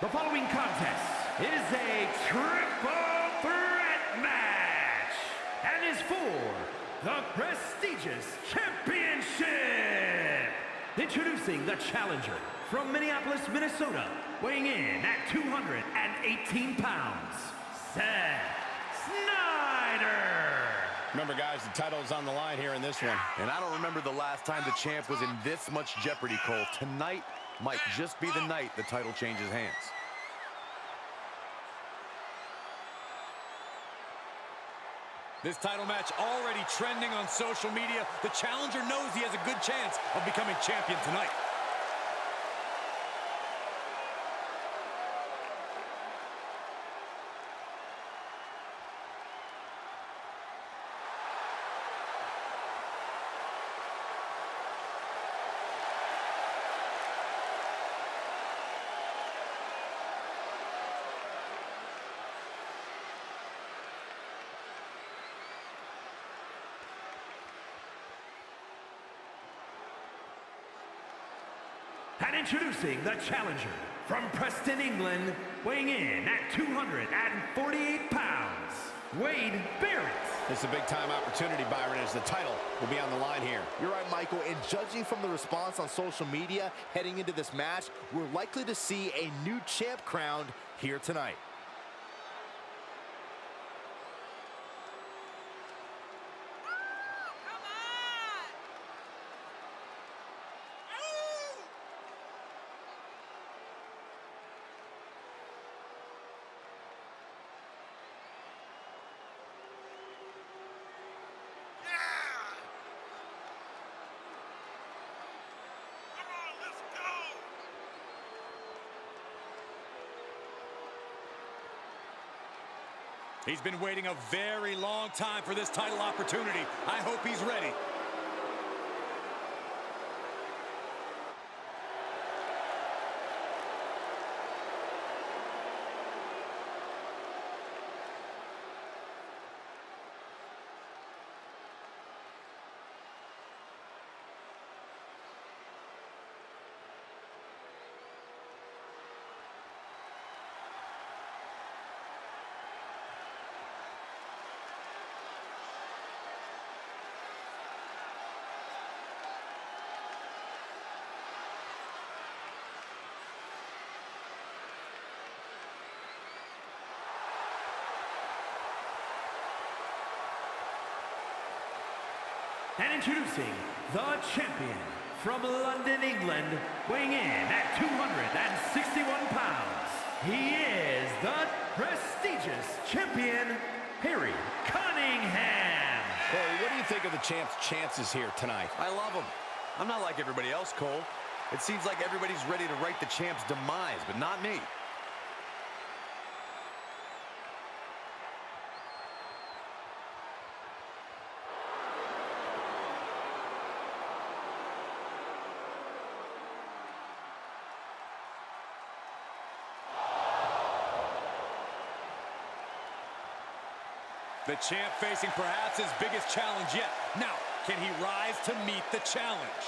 The following contest is a triple threat match and is for the prestigious championship. Introducing the challenger from Minneapolis, Minnesota, weighing in at 218 pounds, Seth Snyder. Remember, guys, the title is on the line here in this one. And I don't remember the last time the champ was in this much jeopardy, Cole. Tonight might just be the night the title changes hands. This title match already trending on social media. The challenger knows he has a good chance of becoming champion tonight. And introducing the challenger from Preston, England, weighing in at 248 pounds, Wade Barrett. It's a big-time opportunity, Byron, as the title will be on the line here. You're right, Michael, and judging from the response on social media heading into this match, we're likely to see a new champ crowned here tonight. He's been waiting a very long time for this title opportunity. I hope he's ready. And introducing the champion from London, England, weighing in at 261 pounds. He is the prestigious champion, Harry Cunningham. Corey, what do you think of the champ's chances here tonight? I love him. I'm not like everybody else, Cole. It seems like everybody's ready to write the champ's demise, but not me. The champ facing perhaps his biggest challenge yet. Now, can he rise to meet the challenge?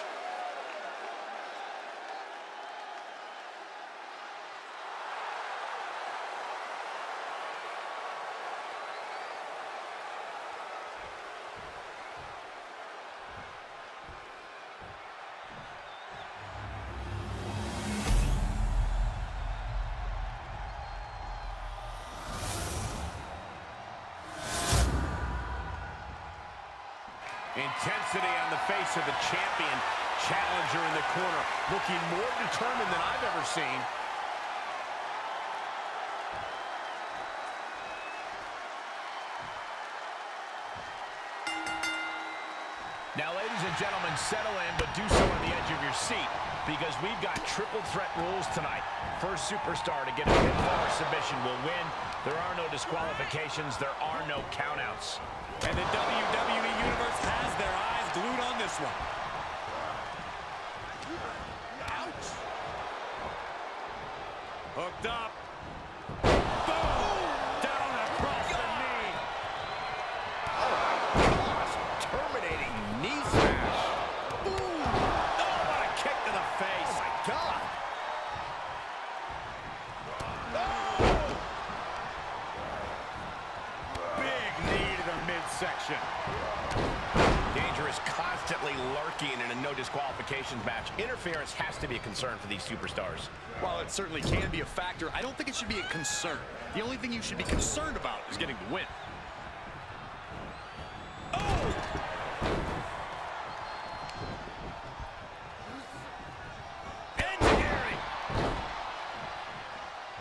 Intensity on the face of the champion. Challenger in the corner, looking more determined than I've ever seen. Now, ladies and gentlemen, settle in, but do so on the edge of your seat because we've got triple threat rules tonight. First superstar to get a pinfall or submission will win. There are no disqualifications. There are no countouts. And the WWE Universe has their eyes glued on this one. Ouch. Hooked up. Boom! Down across the knee. Terminating knee smash. Ooh! Oh, what a kick to the face. Oh, my God. midsection. Danger is constantly lurking in a no disqualifications match. Interference has to be a concern for these superstars. While it certainly can be a factor, I don't think it should be a concern. The only thing you should be concerned about is getting the win. Enzuigiri.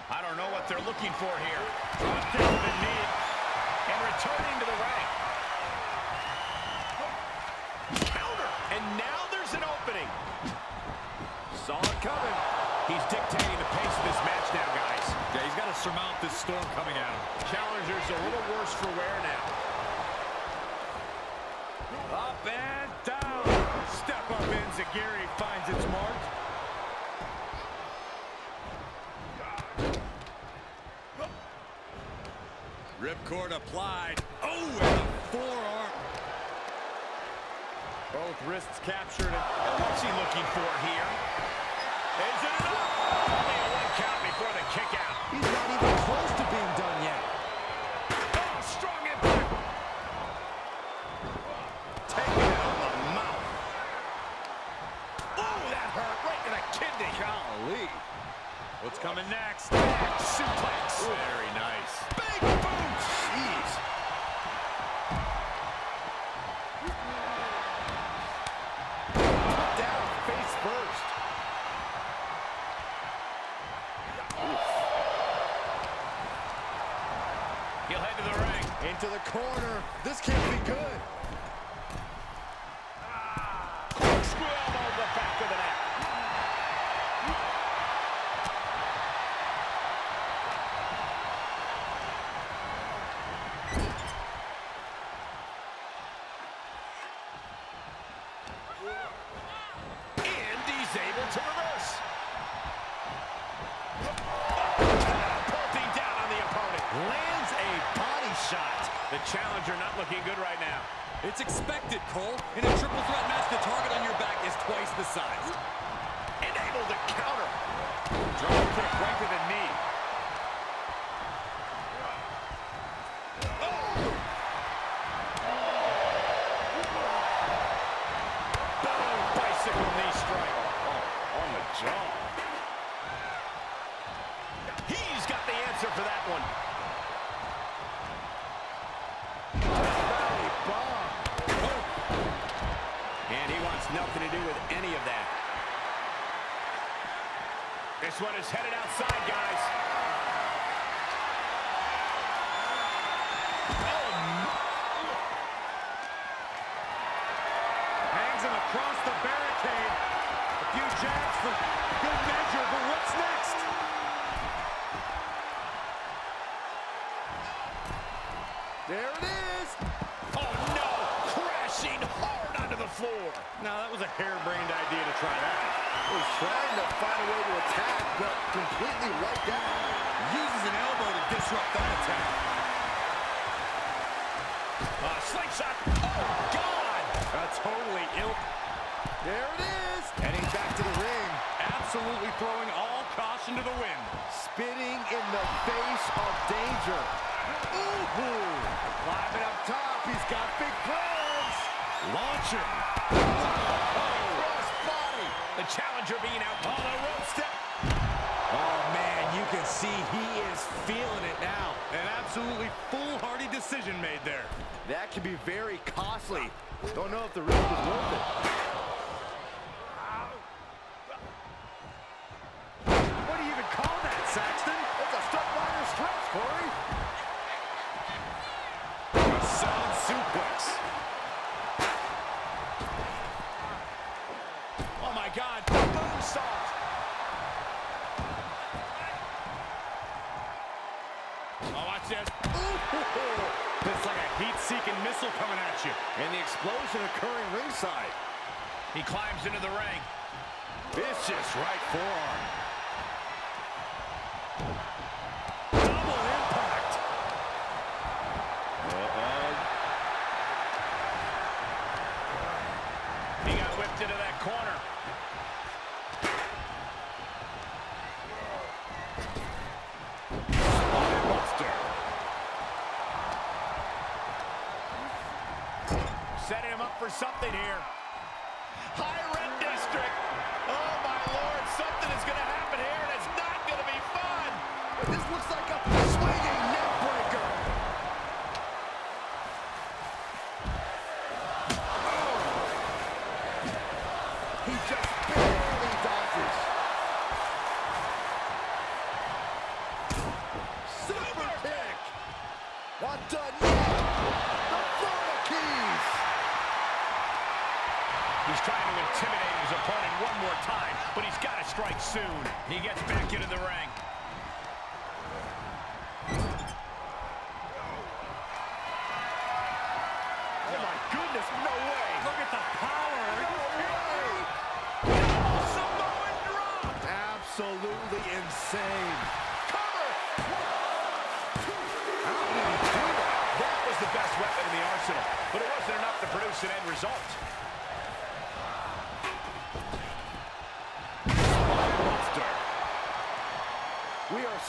I don't know what they're looking for here. Drop kick to the knee and returning to the ring. Counter. And now there's an opening. Saw it coming. He's dictating the pace of this match now, guys. Yeah, he's got to surmount this storm coming at him. Challenger's a little worse for wear now. Up and down. Step up in. Zagiri finds its mark. Ripcord applied. Oh, and a forearm. Both wrists captured. And what's he looking for here? Is it enough? Coming next? Suplex. Very nice. Big boot. Jeez. Down, face first. He'll head to the ring. Into the corner. This can't be good. Corkscrew elbow to the back of the neck. And he's able to reverse. Bolting down on the opponent. Lands a body shot. The challenger not looking good right now. It's expected, Cole. In a triple threat match, the target on your back is twice the size. And able to counter. Drop kick right to the knee. Boom, bicycle knee strike. Oh, on the jaw. He's got the answer for that one. And he wants nothing to do with any of that. This one is headed outside, guys. Hangs him across the barricade. A few jabs for There it is. Oh, no! Crashing hard onto the floor. Now, that was a harebrained idea to try that. Was trying to find a way to attack, but completely wiped out. Uses an elbow to disrupt that attack. Uh, slingshot. Oh, God! A totally ill. There it is. Heading back to the ring. Absolutely throwing all caution to the wind. Spitting in the face of danger. Ooh. Climbing up top. He's got big plans. Launching. Cross body. The challenger being out on the rope step. Oh, man, you can see he is feeling it now. An absolutely foolhardy decision made there. That can be very costly. Don't know if the risk is worth it. What do you even call that, Saxton? It's a step minor stretch, Corey. A sound suplex. Oh, my God. Moonsault. Oh, watch this. Ooh. It's like a heat-seeking missile coming at you. And the explosion occurring ringside. He climbs into the ring. Vicious right forearm. He's trying to intimidate his opponent one more time, but he's got to strike soon. He gets back into the ring. Oh, my goodness, no way. Look at the power. Samoan drop. Absolutely insane. Cover. That was the best weapon in the arsenal, but it wasn't enough to produce an end result.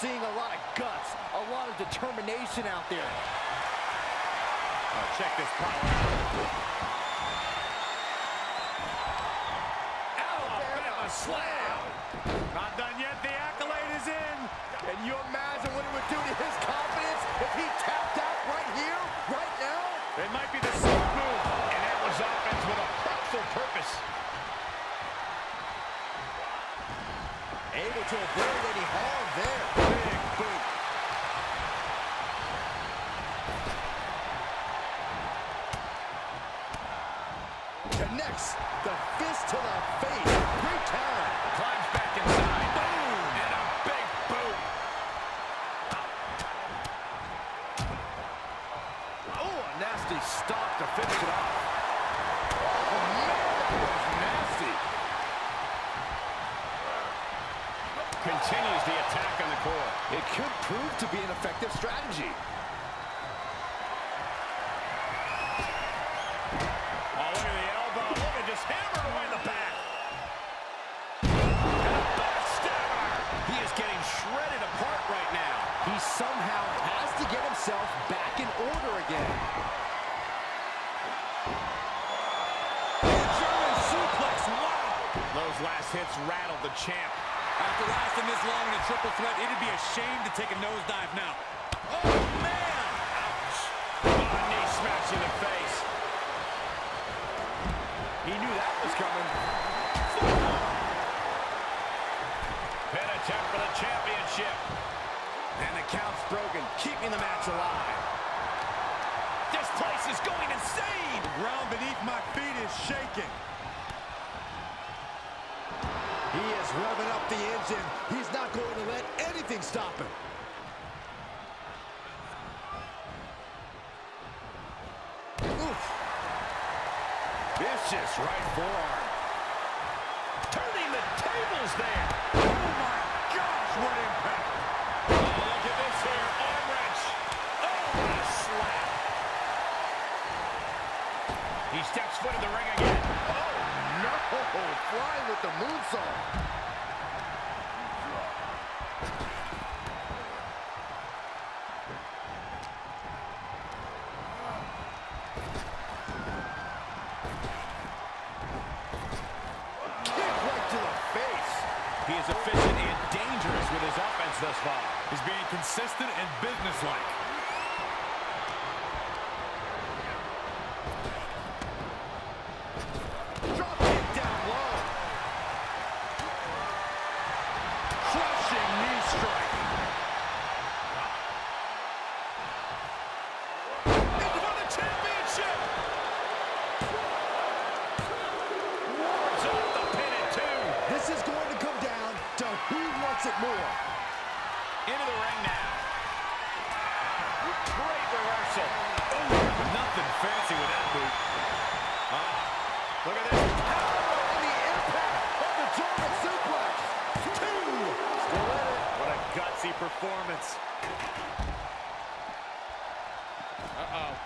Seeing a lot of guts, a lot of determination out there. Oh, check this power. Alabama slam. Not done yet. The accolade is in. Can you imagine what it would do to his confidence if he tapped out right here, right now? It might be the smart move, and that was offense with a hurtful purpose. Able to avoid any harm there. Big boot. Connects the fist to the face. Great talent. Climbs back inside. Boom! And a big boot. Oh, a nasty stop to finish it off. Oh, man, that was nasty. Continues the attack on the core. It could prove to be an effective strategy. Oh, look at the elbow. Look at just hammered away the back. And a backstabber. He is getting shredded apart right now. He somehow has to get himself back in order again. German suplex. Wow. Those last rattled the champ. After lasting this long in a triple threat, it'd be a shame to take a nosedive now. Oh, man. Ouch. Oh, knee smash in the face. He knew that was coming. Pin attempt for the championship. And the count's broken, keeping the match alive. This place is going insane. The ground beneath my feet is shaking. Is revving up the engine. He's not going to let anything stop him. Oof. Vicious right forearm. Turning the tables there. Oh, my gosh, what impact. Oh, look at this here. Arm wrench. Oh, what a slap. He steps foot in the ring again. Oh, no. Flying with the moonsault. Kick right to the face. He is efficient and dangerous with his offense thus far. He's being consistent and businesslike. Drop kick down low. Crushing knee strike. And for the championship. Wards off the pin at two. This is going to come down to who wants it more. Into the ring now. Great reversal. Nothing fancy with that boot. Look at this. And the impact of the German suplex. Two. Still in it. What a gutsy performance. Uh-oh.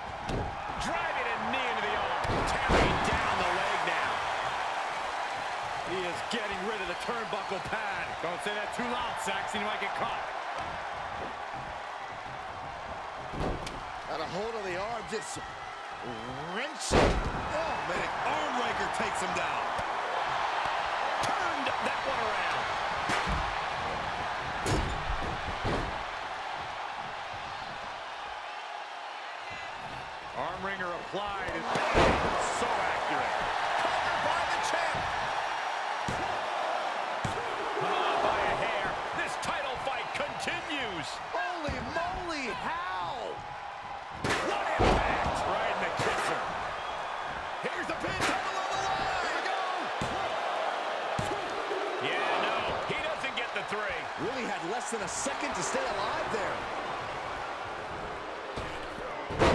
Driving a knee into the arm. Tearing down the leg now. He is getting rid of the turnbuckle pad. Don't say that too loud, Saxton. You might get caught. Got a hold of the arm. Just wrenching. Oh, man, arm raker takes him down. Turned that one around. Arm wringer applied. And so accurate. Covered by the champ. Ah, by a hair. This title fight continues. Holy moly, how? What impact! Right in the kisser. Here's the pin. Title on the line. Here we go. Yeah, no, he doesn't get the three. Really had less than a second to stay alive there.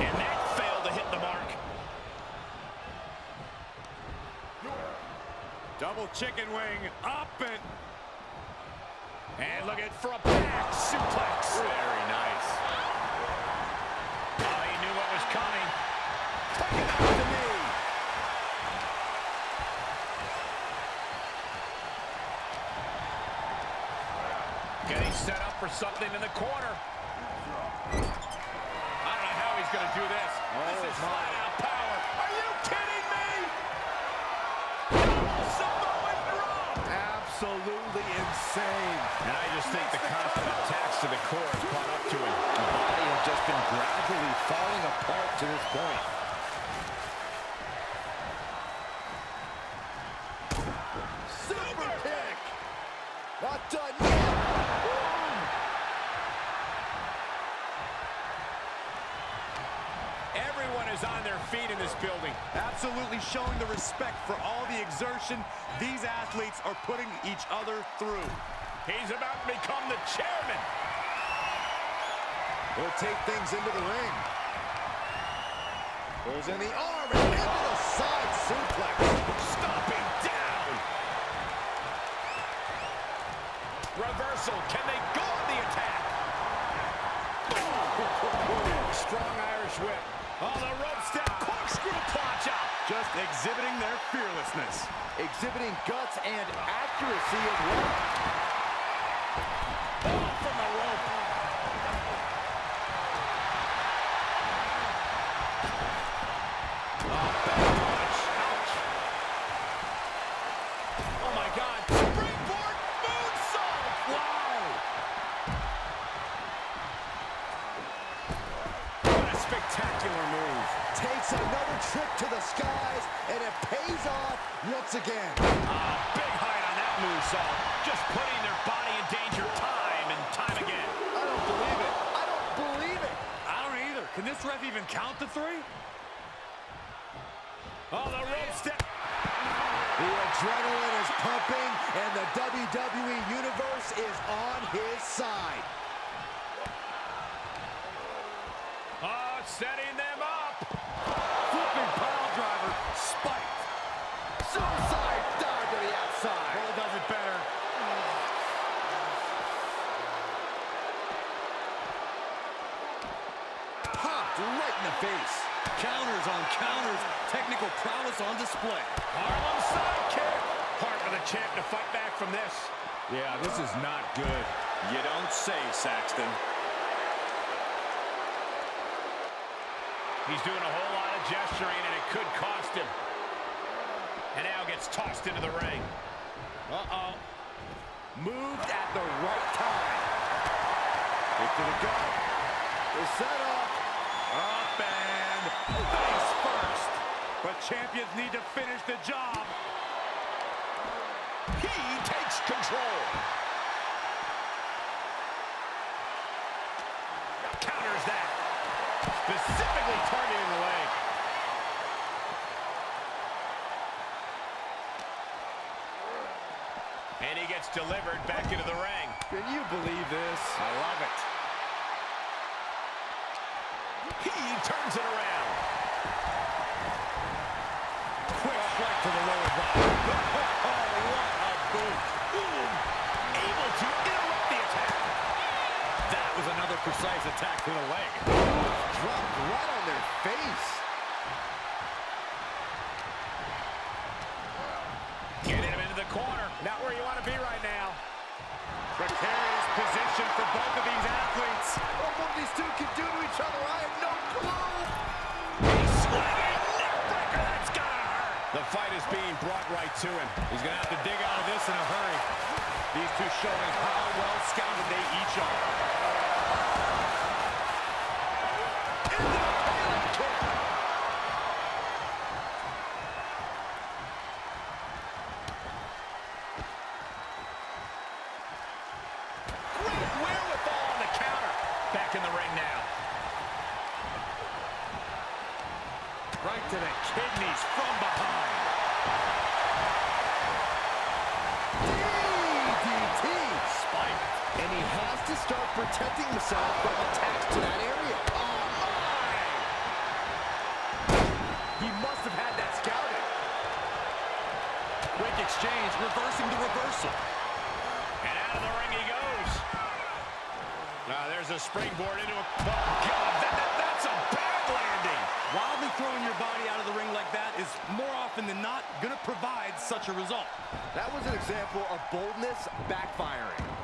And that failed to hit the mark. Double chicken wing. Up and... And look at for a back suplex. Very nice. Oh, he knew what was coming. Taking out the knee. Getting set up for something in the corner. I don't know how he's going to do this. this is flat out power. Are you kidding me? Double Samoan drop. Absolutely insane. And I just think the constant attacks to the core have caught up to him. The body has just been gradually falling apart to this point. Super kick. Done yet. Everyone is on their feet in this building. Absolutely showing the respect for all the exertion these athletes are putting each other through. He's about to become the chairman. Will take things into the ring. Pulls in the arm and into the side suplex. Stomping down. Reversal. Can they go on the attack? Oh. Strong Irish whip. On the rope step. Corkscrew claw chop. Just exhibiting their fearlessness. Exhibiting guts and accuracy as well. From the rope. Oh, Oh, my God. A spectacular move. Takes another trip to the skies, and it pays off once again. Ah, big height on that moonsault. Just putting their body in danger time and time again. I don't believe it. I don't believe it. I don't either. Can this ref even count the three? Oh, the rope step. The adrenaline is pumping, and the WWE Universe is on his side. Oh, setting them up. Flipping pile driver. Spiked. Suicide dive to the outside. Cole does it better. Popped right in the face. Counters on counters. Technical prowess on display. Harlem sidekick. Hard for the champ to fight back from this. Yeah, this is not good. You don't say, Saxton. He's doing a whole lot of gesturing, and it could cost him. And now gets tossed into the ring. Uh-oh. Moved at the right time. Kick to the gut. The setup. Up and face first. But champions need to finish the job. He takes control. Counters that. Specifically targeting the leg. And he gets delivered back into the ring. Can you believe this? I love it. He turns it around. Quick strike to the lower body. Oh, what a boot. Ooh. Able to interrupt the attack. That was another precise attack to the leg. Dropped right on their face. Getting him into the corner. Not where you want to be right now. Precarious position for both of these athletes. What both these two can do to each other, I have no fight is being brought right to him. He's going to have to dig out of this in a hurry. These two showing how well scouted they each are. Himself from attacks to that area. Oh, my. He must have had that scouted. Quick exchange, reversing the reversal. And out of the ring he goes. Now there's a springboard into a... Oh, God, that, that, that's a bad landing. Wildly throwing your body out of the ring like that is more often than not going to provide such a result. That was an example of boldness backfiring.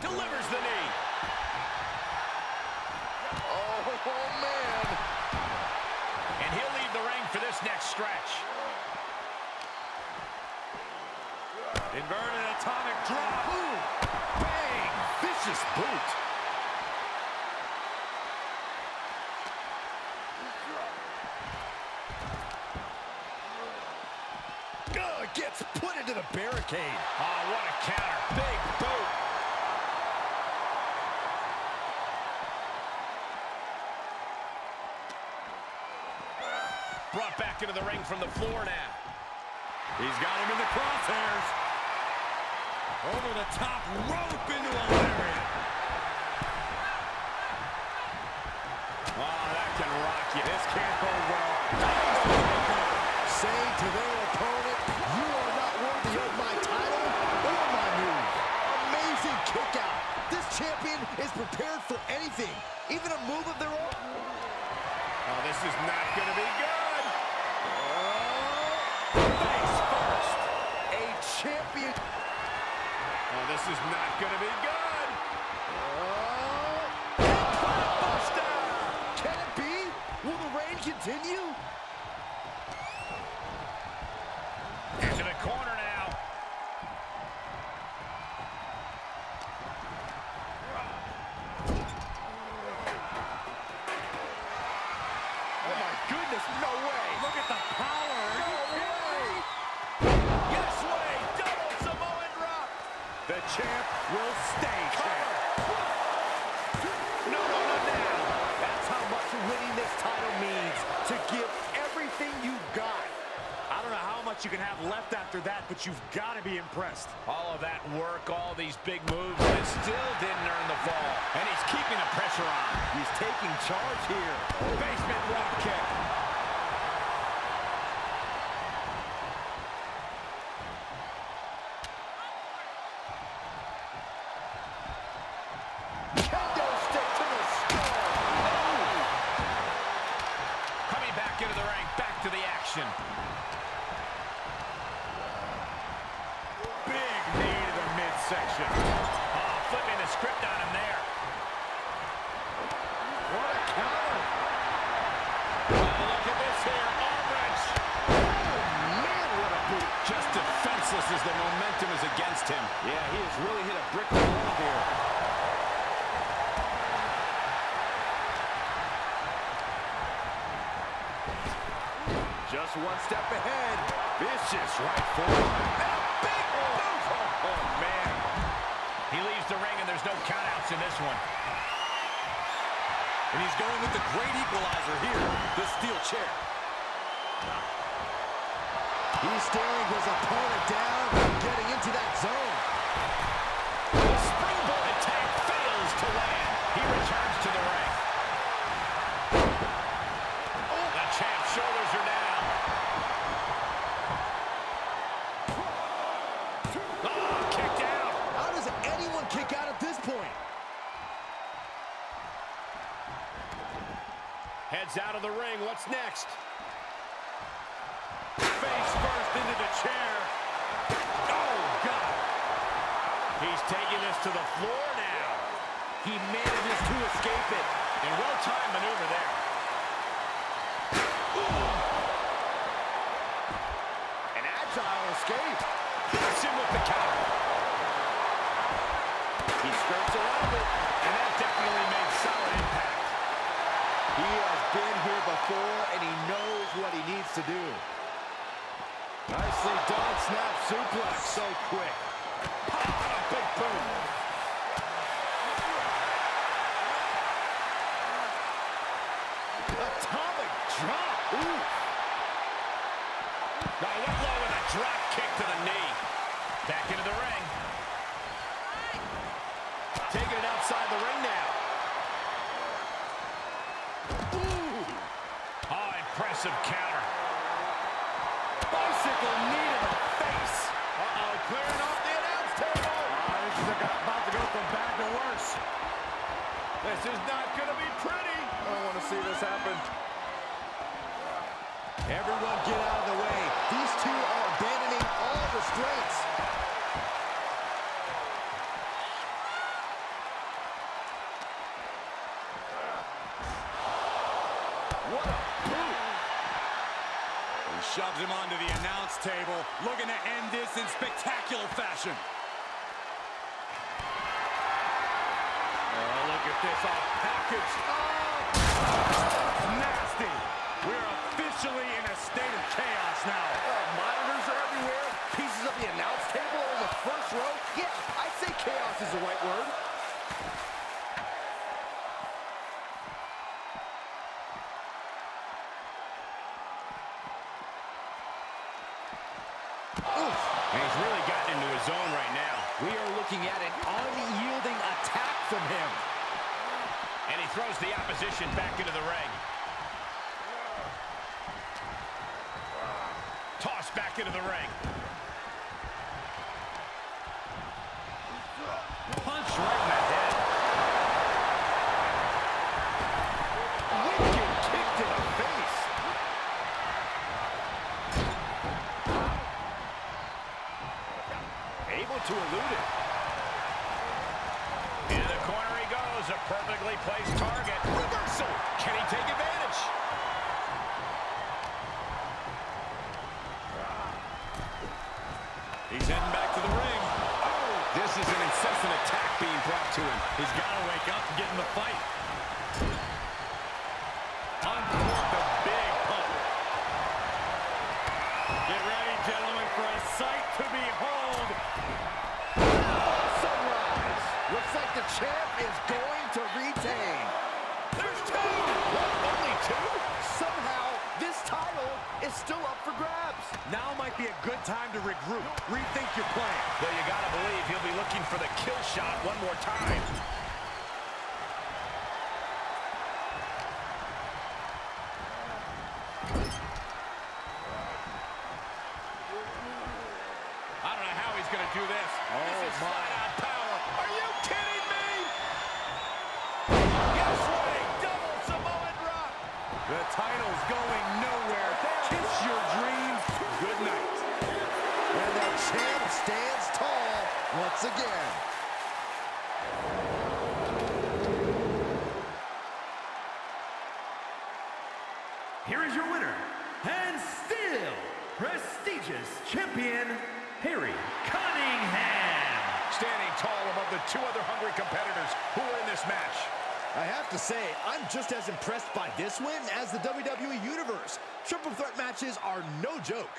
Delivers the knee. Oh, oh man. And he'll leave the ring for this next stretch. Inverted atomic drop. Boom. Bang. Vicious boot. Ugh, gets put into the barricade. Oh, what a counter. Big boot. Brought back into the ring from the floor now. He's got him in the crosshairs. Over the top rope into a lariat. Oh, that can rock you. This can't go well. Saying to their opponent, you are not worthy of my title or my move. Amazing kick out. This champion is prepared for anything, even a move of their own. Oh, this is not going to be good. Face first. A champion. Oh, this is not going to be good. Buster. Can it be? Will the reign continue? Into the corner now. Oh my goodness, no way. Look at the power. No way. Yes way. Double Samoan drop. The champ will stay champ. No, no, no, now. That's how much winning this title means. To give everything you got. I don't know how much you can have left after that, but you've got to be impressed. All of that work, all these big moves, and it still didn't earn the fall. And he's keeping the pressure on. He's taking charge here. Basement drop kick. Kendo stick to the skull. Coming back into the ring, back to the action. Big knee to the midsection. Oh, flipping the script on him there. What a counter. Oh, look at this here, arm wrench. Oh, man, what a boot. Just defenseless as the momentum is against him. Yeah, he has really hit a brick wall here. Just one step ahead. Vicious right forward. And a big boot. Oh, man. He leaves the ring, and there's no countouts in this one. And he's going with the great equalizer here, the steel chair. He's staring his opponent down, and getting into that zone. The springboard attack fails to land. He returns to the ring. Oh, the champ's shoulders are down. Oh, kicked out. How does anyone kick out at this point? Heads out of the ring. What's next? Face first into the chair. Oh, God. He's taking this to the floor now. He manages to escape it. And well-timed maneuver there. escape. Hits him with the counter. He skirts around it, and that definitely made solid impact. He has been here before, and he knows what he needs to do. Nicely done, snap suplex. So quick. Ah, big boom. Atomic drop. Ooh. Now went low with a drop kick to the knee. Back into the ring. Taking it outside the ring now. Ooh. Oh, impressive counter. Bicycle knee to the face. Uh-oh, clearing off the announce table. Ah, this is about to go from bad to worse. This is not going to be pretty. I don't want to see this happen. Everyone get out of the way. These two are abandoning all restraints. What a boot. He shoves him onto the announce table, looking to end this in spectacular fashion. Oh, look at this all packaged. Nasty. We're officially in a state of chaos now. Uh, monitors are everywhere. Pieces of the announce table on the first row. Yeah, I'd say chaos is the right word. Oof. And he's really gotten into his zone right now. We are looking at an unyielding attack from him. And he throws the opposition back into the ring. Tossed back into the ring. Able to elude it. Into the corner he goes. A perfectly placed target. Reversal. Can he take advantage? He's heading back to the ring. Oh, this is an incessant attack being brought to him. He's got to wake up and get in the fight. Uncorked a big pump. Get ready, gentlemen, for a sight to behold. Sunrise. Looks like the champ is going to retain. There's two. What? Only two? Somehow, this title is still up for grabs. Now might be a good time to regroup. Rethink your plan. Well, you gotta believe he'll be looking for the kill shot one more time. I don't know how he's going to do this. Oh, this is my. Going nowhere. Kiss your dreams. Good night. And the champ stands tall once again. Here is your winner, and still prestigious champion, Harry Cunningham. Standing tall above the two other hungry competitors who were in this match. I have to say, I'm just as impressed by this win as the WWE Universe. Triple threat matches are no joke.